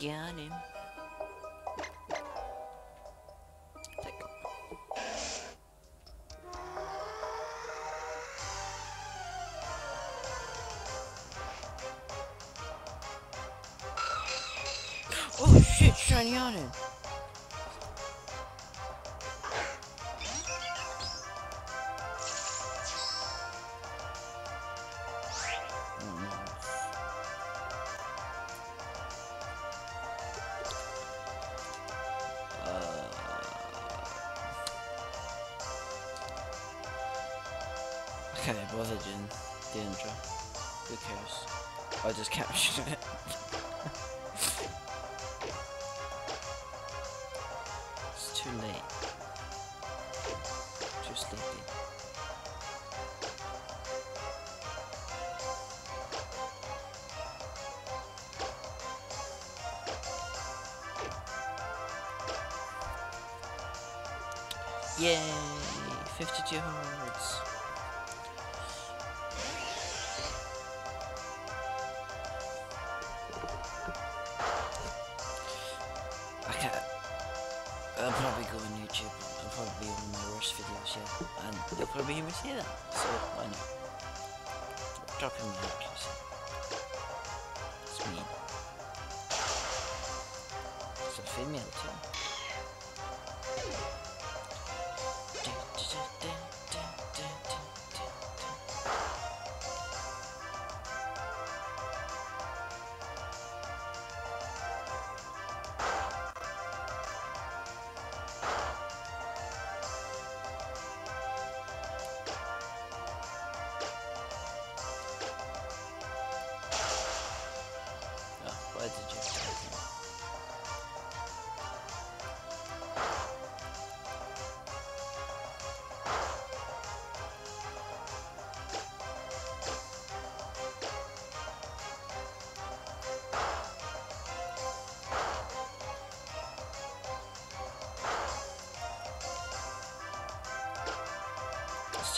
Got him. Oh shit, shiny on him. Okay, in the intro. Who cares? I just captured it. it's too late. Too sleepy. Yay! 52 hordes. I'll probably go on YouTube. I'll probably be one of my worst videos yet. And you'll probably hear me say that. So, why not? In my heart, you. It's mean. It's a female too.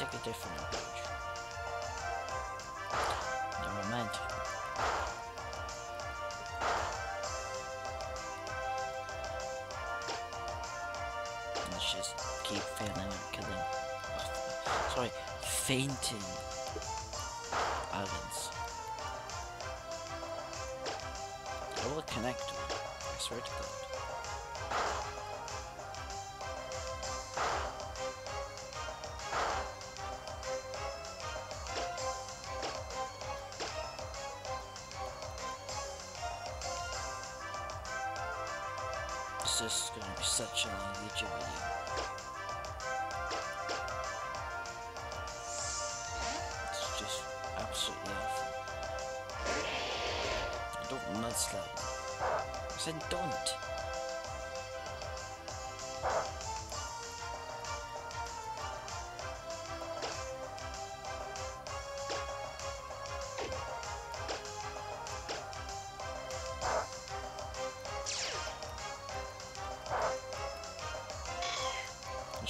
Take a different approach. Never mind. Let's just keep failing at killing. Sorry, fainting islands. I will connect. I swear to God. This is gonna be such a long video. It's just absolutely awful. I Don't Mud-Slap me. I said don't.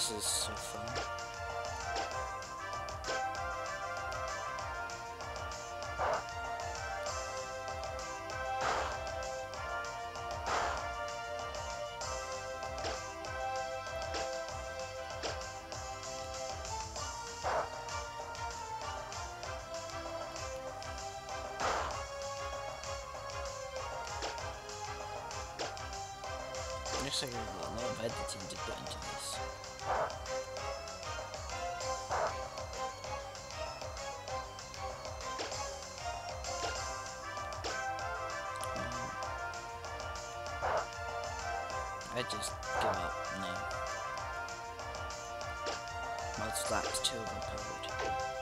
This is so fun. Like a lot of editing to put into this. I just give up now. Mud-Slaps two of them code.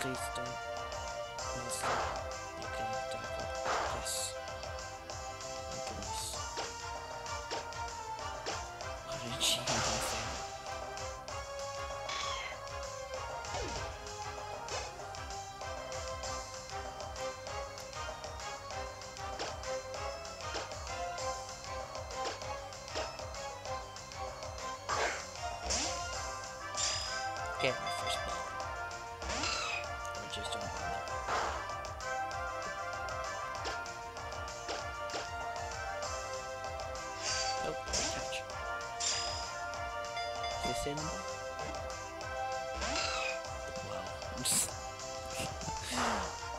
Please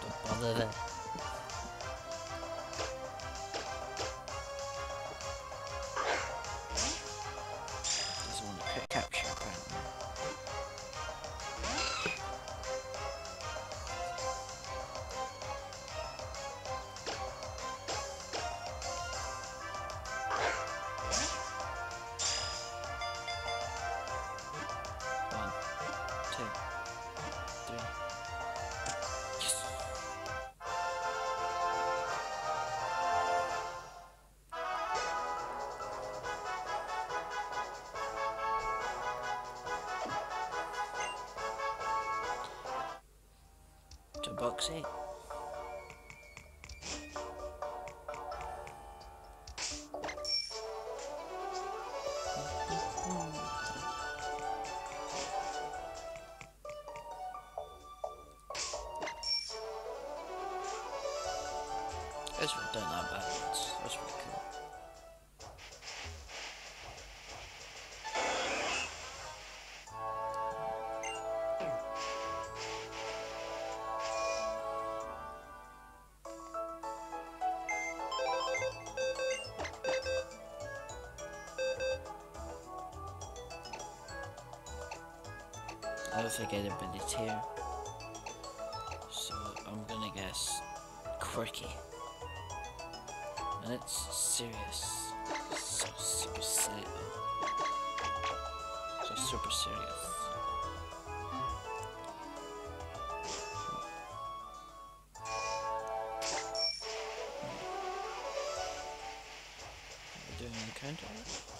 don't bother then. To box eight. That's what done that. That's, cool. I don't think anybody's here. So I'm gonna guess quirky. And it's serious. So super serious. So super serious. We're doing encounter.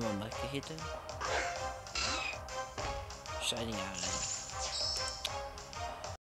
I'm a Makuhita. Shining out